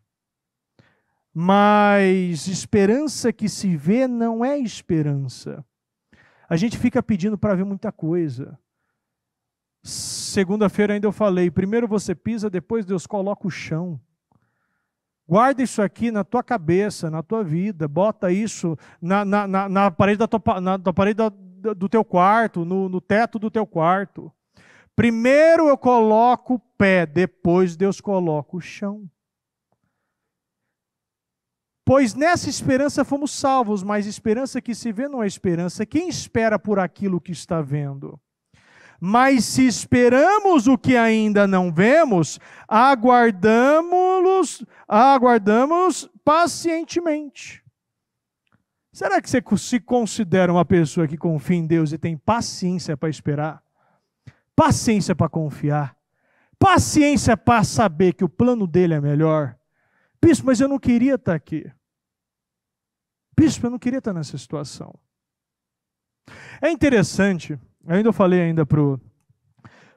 Mas esperança que se vê não é esperança. A gente fica pedindo para ver muita coisa. Segunda-feira ainda eu falei: primeiro você pisa, depois Deus coloca o chão. Guarda isso aqui na tua cabeça, na tua vida. Bota isso na, na, na, na parede, da tua, na, na parede da, do teu quarto, no, no teto do teu quarto. Primeiro eu coloco o pé, depois Deus coloca o chão. Pois nessa esperança fomos salvos, mas esperança que se vê não é esperança. Quem espera por aquilo que está vendo? Mas se esperamos o que ainda não vemos, aguardamos, aguardamos pacientemente. Será que você se considera uma pessoa que confia em Deus e tem paciência para esperar? Paciência para confiar? Paciência para saber que o plano dele é melhor? Bispo, mas eu não queria estar aqui. Bispo, eu não queria estar nessa situação. É interessante, ainda eu falei ainda pro,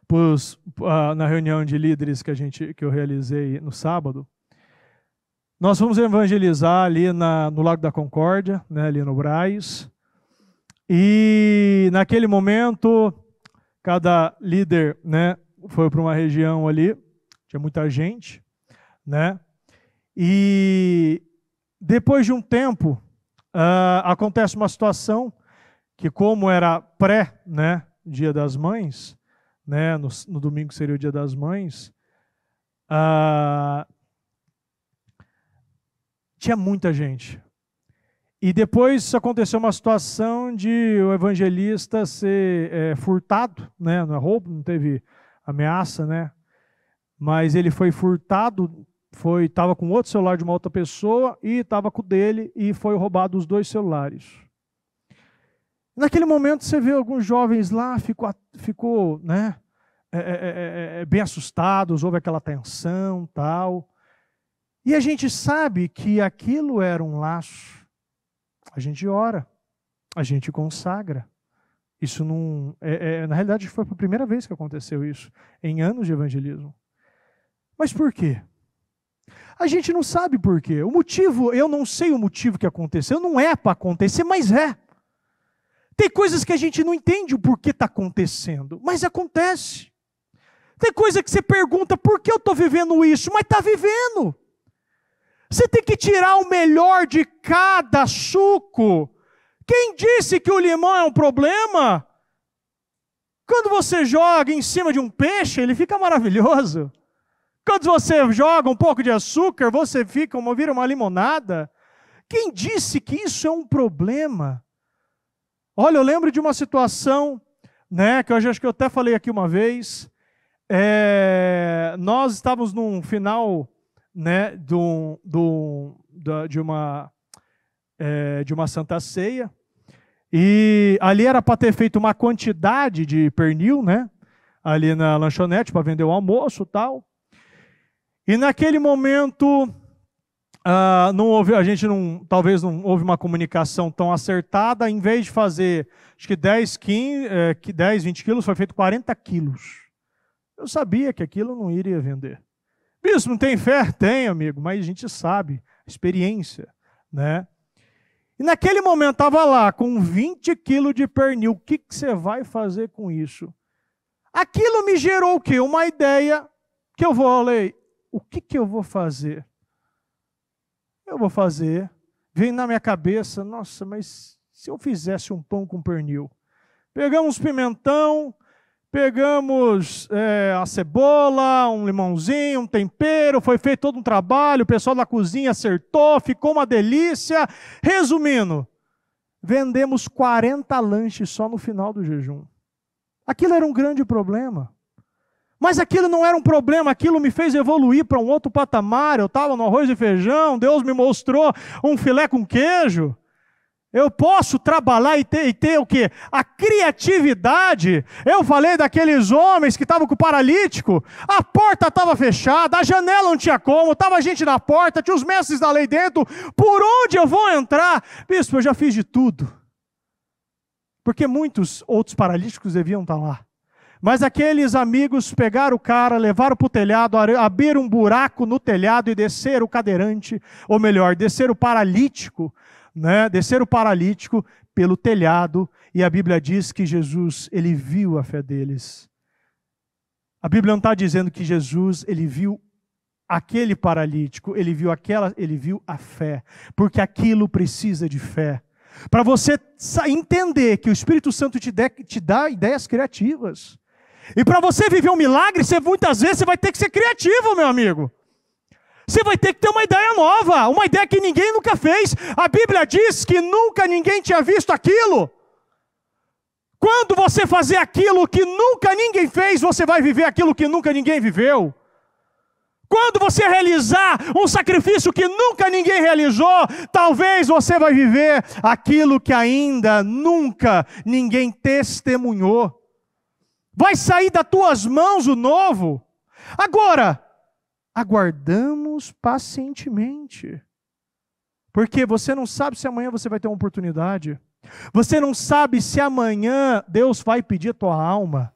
pros, uh, na reunião de líderes que, a gente, que eu realizei no sábado, nós fomos evangelizar ali na, no Lago da Concórdia, né, ali no Braz, e naquele momento, cada líder né, foi para uma região ali, tinha muita gente, né, e depois de um tempo, Uh, acontece uma situação que, como era pré, né, Dia das Mães, né, no, no domingo seria o Dia das Mães, uh, tinha muita gente. E depois aconteceu uma situação de o evangelista ser é, furtado, né, não é roubo, não teve ameaça, né, mas ele foi furtado foi estava com outro celular de uma outra pessoa e estava com o dele e foi roubado os dois celulares. Naquele momento você vê alguns jovens lá, ficou, ficou né, é é, é, é, é, bem assustados, houve aquela tensão tal. E a gente sabe que aquilo era um laço. A gente ora, a gente consagra. Isso não. É, na realidade, foi a primeira vez que aconteceu isso, em anos de evangelismo. Mas por quê? A gente não sabe por quê. O motivo, eu não sei o motivo que aconteceu, não é para acontecer, mas é. Tem coisas que a gente não entende o porquê está acontecendo, mas acontece. Tem coisa que você pergunta, por que eu estou vivendo isso? Mas está vivendo. Você tem que tirar o melhor de cada suco. Quem disse que o limão é um problema? Quando você joga em cima de um peixe, ele fica maravilhoso. Quando você joga um pouco de açúcar, você fica uma, vira uma limonada. Quem disse que isso é um problema? Olha, eu lembro de uma situação, né, que eu acho que eu até falei aqui uma vez. É, nós estávamos num final, né, do, do, de uma é, de uma Santa Ceia e ali era para ter feito uma quantidade de pernil, né, ali na lanchonete para vender o almoço, tal. E naquele momento, uh, não houve, a gente não, talvez não houve uma comunicação tão acertada. Em vez de fazer, acho que 10, 15, eh, 10 20 quilos, foi feito 40 quilos. Eu sabia que aquilo não iria vender. Isso não tem fé? Tem, amigo, mas a gente sabe, experiência, né? E naquele momento estava lá com 20 quilos de pernil. O que, que você vai fazer com isso? Aquilo me gerou o quê? Uma ideia que eu vou ler o que, que eu vou fazer? Eu vou fazer. Vem na minha cabeça, nossa, mas se eu fizesse um pão com pernil? Pegamos pimentão, Pegamos é, a cebola, um limãozinho, um tempero, foi feito todo um trabalho, o pessoal da cozinha acertou, ficou uma delícia. Resumindo, vendemos 40 lanches só no final do jejum. Aquilo era um grande problema. Mas aquilo não era um problema, aquilo me fez evoluir para um outro patamar. Eu estava no arroz e feijão, Deus me mostrou um filé com queijo. Eu posso trabalhar e ter, e ter o quê? A criatividade. Eu falei daqueles homens que estavam com o paralítico. A porta estava fechada, a janela não tinha como, estava gente na porta, tinha os mestres da lei dentro. Por onde eu vou entrar? Bispo, eu já fiz de tudo. Porque muitos outros paralíticos deviam estar lá. Mas aqueles amigos pegaram o cara, levaram para o telhado, abriram um buraco no telhado e desceram o cadeirante, ou melhor, desceram o paralítico né, descer o paralítico pelo telhado, e a Bíblia diz que Jesus, ele viu a fé deles. A Bíblia não está dizendo que Jesus, ele viu aquele paralítico, ele viu aquela, ele viu a fé, porque aquilo precisa de fé. Para você entender que o Espírito Santo te, dá, te dá ideias criativas. E para você viver um milagre, você muitas vezes você vai ter que ser criativo, meu amigo. Você vai ter que ter uma ideia nova, uma ideia que ninguém nunca fez. A Bíblia diz que nunca ninguém tinha visto aquilo. Quando você fazer aquilo que nunca ninguém fez, você vai viver aquilo que nunca ninguém viveu. Quando você realizar um sacrifício que nunca ninguém realizou, talvez você vai viver aquilo que ainda nunca ninguém testemunhou. Vai sair das tuas mãos o novo. Agora, aguardamos pacientemente. Porque você não sabe se amanhã você vai ter uma oportunidade. Você não sabe se amanhã Deus vai pedir a tua alma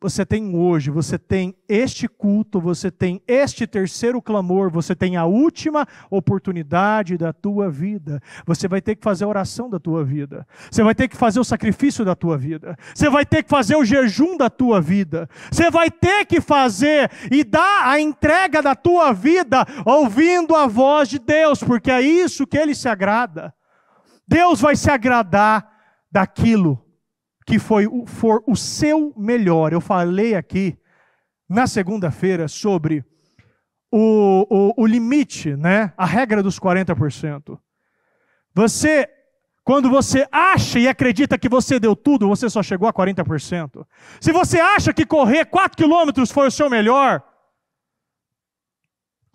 você tem hoje, você tem este culto, você tem este terceiro clamor, você tem a última oportunidade da tua vida. Você vai ter que fazer a oração da tua vida. Você vai ter que fazer o sacrifício da tua vida. Você vai ter que fazer o jejum da tua vida. Você vai ter que fazer e dar a entrega da tua vida ouvindo a voz de Deus, porque é isso que ele se agrada. Deus vai se agradar daquilo que foi for o seu melhor. Eu falei aqui na segunda-feira sobre o, o, o, limite, né? a regra dos 40%. Você, quando você acha e acredita que você deu tudo, você só chegou a 40%. Se você acha que correr 4 quilômetros foi o seu melhor,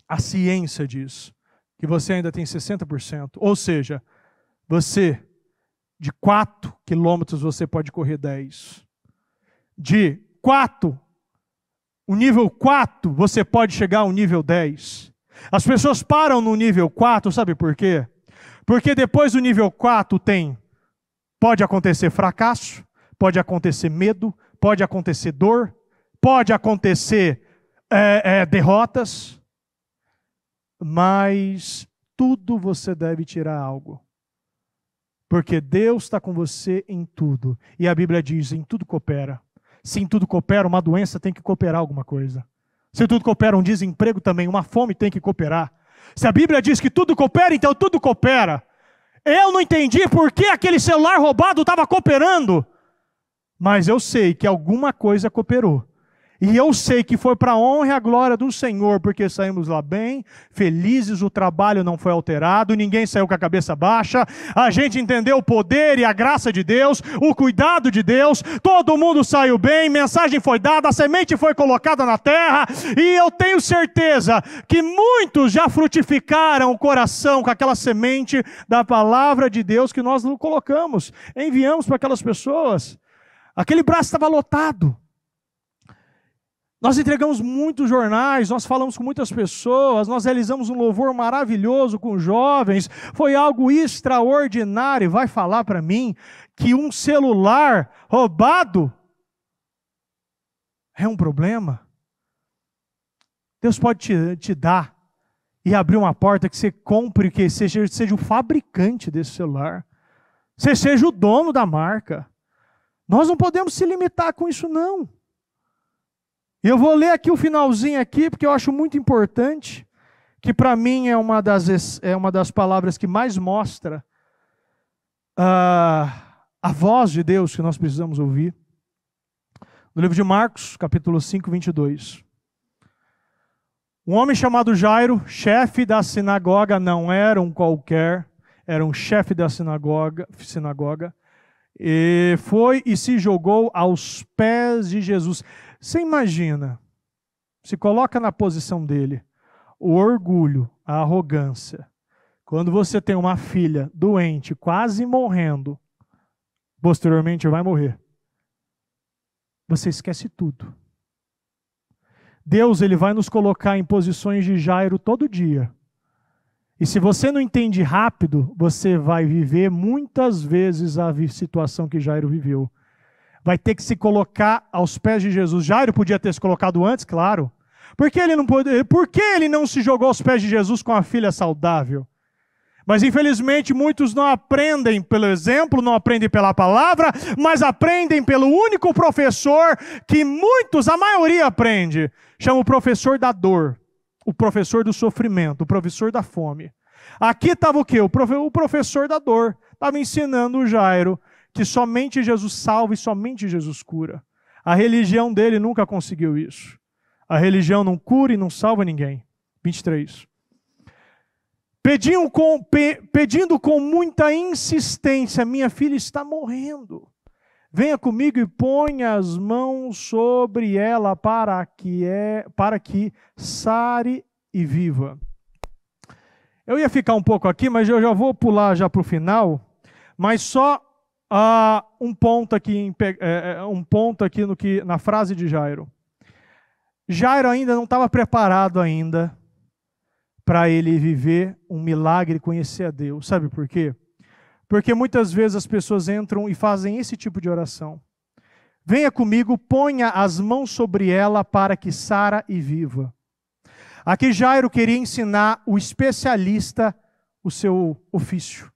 a ciência diz que você ainda tem 60%. Ou seja, você de 4 quilômetros você pode correr 10. De 4, o nível 4, você pode chegar ao nível 10. As pessoas param no nível 4, sabe por quê? Porque depois do nível 4 tem, pode acontecer fracasso, pode acontecer medo, pode acontecer dor, pode acontecer é, é, derrotas, mas tudo você deve tirar algo. Porque Deus está com você em tudo. E a Bíblia diz: em tudo coopera. Se em tudo coopera, uma doença tem que cooperar alguma coisa. Se tudo coopera, um desemprego também, uma fome tem que cooperar. Se a Bíblia diz que tudo coopera, então tudo coopera. Eu não entendi por que aquele celular roubado estava cooperando. Mas eu sei que alguma coisa cooperou. E eu sei que foi para a honra e a glória do Senhor, porque saímos lá bem, felizes, o trabalho não foi alterado, ninguém saiu com a cabeça baixa, a gente entendeu o poder e a graça de Deus, o cuidado de Deus, todo mundo saiu bem, mensagem foi dada, a semente foi colocada na terra, e eu tenho certeza que muitos já frutificaram o coração com aquela semente da palavra de Deus que nós colocamos, enviamos para aquelas pessoas. Aquele braço estava lotado. Nós entregamos muitos jornais, nós falamos com muitas pessoas, nós realizamos um louvor maravilhoso com jovens, foi algo extraordinário. Vai falar para mim que um celular roubado é um problema? Deus pode te, te dar e abrir uma porta que você compre, que seja, seja o fabricante desse celular, você seja o dono da marca. Nós não podemos se limitar com isso, não. Eu vou ler aqui o finalzinho aqui, porque eu acho muito importante, que para mim é uma, das, é uma das palavras que mais mostra uh, a voz de Deus que nós precisamos ouvir. No livro de Marcos, capítulo 5, 22. Um homem chamado Jairo, chefe da sinagoga, não era um qualquer, era um chefe da sinagoga, sinagoga, e foi e se jogou aos pés de Jesus. Você imagina, se coloca na posição dele, o orgulho, a arrogância. Quando você tem uma filha doente, quase morrendo, posteriormente vai morrer. Você esquece tudo. Deus ele vai nos colocar em posições de Jairo todo dia. E se você não entende rápido, você vai viver muitas vezes a situação que Jairo viveu. Vai ter que se colocar aos pés de Jesus. Jairo podia ter se colocado antes, claro. Por que ele não, pode, por que ele não se jogou aos pés de Jesus com a filha saudável? Mas infelizmente muitos não aprendem pelo exemplo, não aprendem pela palavra, mas aprendem pelo único professor que muitos, a maioria aprende. Chama o professor da dor, o professor do sofrimento, o professor da fome. Aqui estava o quê? O professor da dor. Estava ensinando o Jairo que somente Jesus salva e somente Jesus cura. A religião dele nunca conseguiu isso. A religião não cura e não salva ninguém. 23. Pedindo com, pe, pedindo com muita insistência: Minha filha está morrendo. Venha comigo e ponha as mãos sobre ela para que, é, para que sare e viva. Eu ia ficar um pouco aqui, mas eu já vou pular já para o final. Mas só um ponto aqui, em, é, um ponto aqui no que, na frase de Jairo. Jairo ainda não estava preparado ainda para ele viver um milagre conhecer a Deus. Sabe por quê? Porque muitas vezes as pessoas entram e fazem esse tipo de oração. Venha comigo, ponha as mãos sobre ela para que Sara e viva. Aqui Jairo queria ensinar o especialista o seu ofício.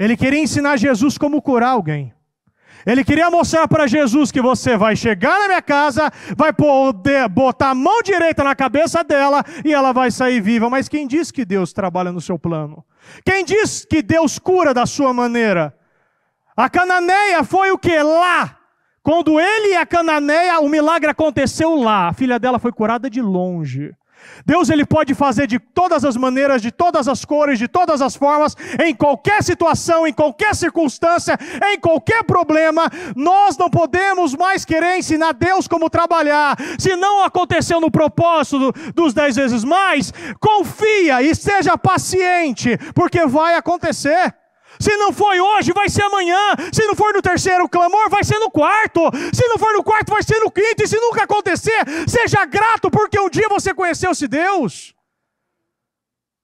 Ele queria ensinar Jesus como curar alguém. Ele queria mostrar para Jesus que você vai chegar na minha casa, vai poder botar a mão direita na cabeça dela e ela vai sair viva. Mas quem diz que Deus trabalha no seu plano? Quem diz que Deus cura da sua maneira? A cananeia foi o que? Lá. Quando ele e a cananeia, o milagre aconteceu lá. A filha dela foi curada de longe. Deus ele pode fazer de todas as maneiras, de todas as cores, de todas as formas, em qualquer situação, em qualquer circunstância, em qualquer problema. Nós não podemos mais querer ensinar Deus como trabalhar. Se não aconteceu no propósito dos dez vezes mais, confia e seja paciente, porque vai acontecer. Se não foi hoje, vai ser amanhã. Se não for no terceiro clamor, vai ser no quarto. Se não for no quarto, vai ser no quinto. E se nunca acontecer, seja grato, porque um dia você conheceu-se Deus.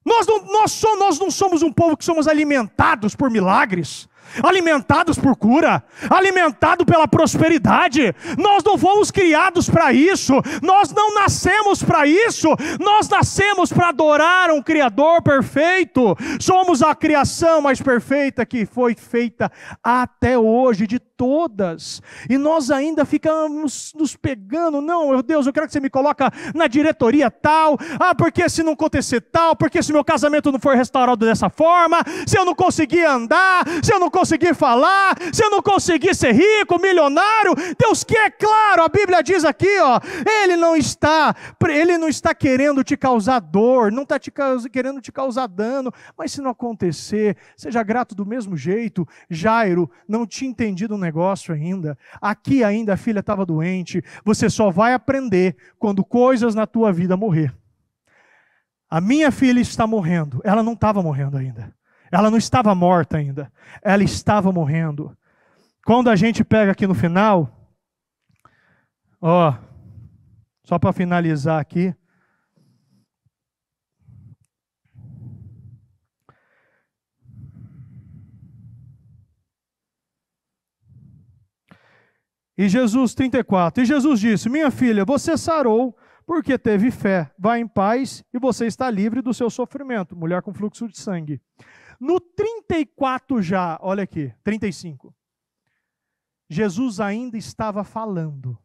Nós não, nós, somos, nós não somos um povo que somos alimentados por milagres alimentados por cura, alimentado pela prosperidade. Nós não fomos criados para isso, nós não nascemos para isso, nós nascemos para adorar um Criador perfeito. Somos a criação mais perfeita que foi feita até hoje, de todas. E nós ainda ficamos nos pegando, não, meu Deus, eu quero que você me coloque na diretoria tal, ah, porque se não acontecer tal, porque se meu casamento não for restaurado dessa forma, se eu não conseguir andar, se eu não conseguir falar, se eu não conseguir ser rico, milionário, Deus quer, claro, a Bíblia diz aqui, ó, ele não está, ele não está querendo te causar dor, não está te, querendo te causar dano, mas se não acontecer, seja grato do mesmo jeito. Jairo não tinha entendido um negócio ainda. Aqui ainda a filha estava doente. Você só vai aprender quando coisas na tua vida morrer. A minha filha está morrendo. Ela não estava morrendo ainda. Ela não estava morta ainda. Ela estava morrendo. Quando a gente pega aqui no final, ó, só para finalizar aqui, E Jesus, 34, e Jesus disse: Minha filha, você sarou porque teve fé. Vá em paz e você está livre do seu sofrimento. Mulher com fluxo de sangue. No 34 já, olha aqui, 35. Jesus ainda estava falando.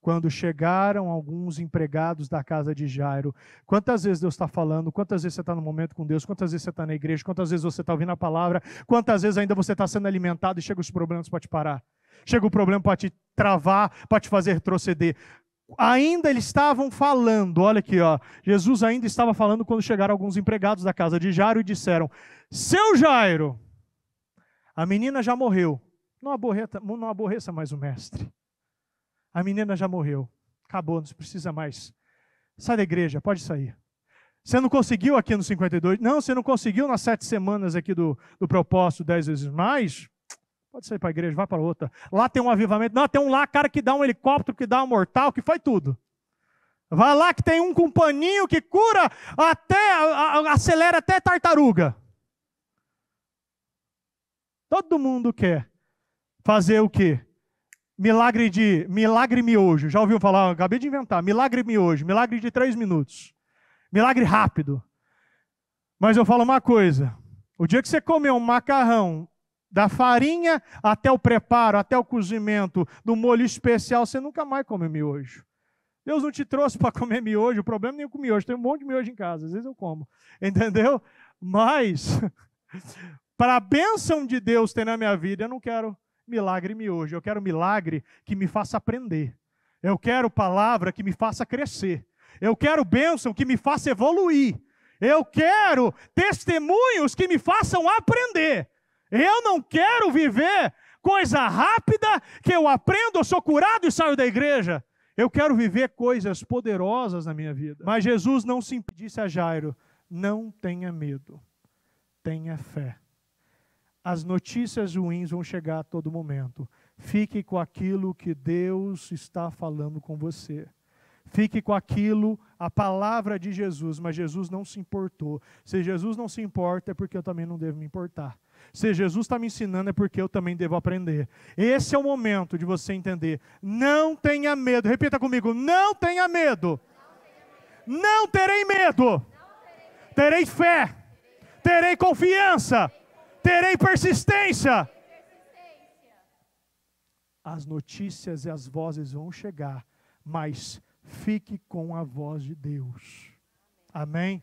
Quando chegaram alguns empregados da casa de Jairo, quantas vezes Deus está falando, quantas vezes você está no momento com Deus, quantas vezes você está na igreja, quantas vezes você está ouvindo a palavra, quantas vezes ainda você está sendo alimentado e chega os problemas para te parar. chega o problema para te travar, para te fazer retroceder. Ainda eles estavam falando, olha aqui, ó. Jesus ainda estava falando quando chegaram alguns empregados da casa de Jairo e disseram: Seu Jairo, a menina já morreu. Não aborreça, não aborreça mais o mestre. A menina já morreu. Acabou, não precisa mais. Sai da igreja, pode sair. Você não conseguiu aqui no 52? Não, você não conseguiu nas sete semanas aqui do, do propósito, dez vezes mais? Pode sair para a igreja, vai para outra. Lá tem um avivamento. Não, tem um lá, cara, que dá um helicóptero, que dá um mortal, que faz tudo. Vai lá que tem um com paninho que cura até, acelera até tartaruga. Todo mundo quer fazer o quê? Milagre de milagre miojo. Já ouviu falar? Acabei de inventar. Milagre miojo. Milagre de três minutos. Milagre rápido. Mas eu falo uma coisa: o dia que você comer um macarrão, da farinha até o preparo, até o cozimento, do molho especial, você nunca mais come miojo. Deus não te trouxe para comer miojo, o problema nem é com miojo, tem um monte de miojo em casa, às vezes eu como, entendeu? Mas, para a bênção de Deus ter na minha vida, eu não quero milagre miojo, eu quero milagre que me faça aprender, eu quero palavra que me faça crescer, eu quero bênção que me faça evoluir. Eu quero testemunhos que me façam aprender. Eu não quero viver coisa rápida que eu aprendo, eu sou curado e saio da igreja. Eu quero viver coisas poderosas na minha vida. Mas Jesus não se impedisse a Jairo: não tenha medo, tenha fé. As notícias ruins vão chegar a todo momento. Fique com aquilo que Deus está falando com você. Fique com aquilo, a palavra de Jesus, mas Jesus não se importou. Se Jesus não se importa, é porque eu também não devo me importar. Se Jesus está me ensinando, é porque eu também devo aprender. Esse é o momento de você entender. Não tenha medo. Repita comigo: não tenha medo. Não terei medo. Terei fé. Terei confiança. Terei persistência. As notícias e as vozes vão chegar, mas fique com a voz de Deus. Amém?